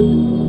you.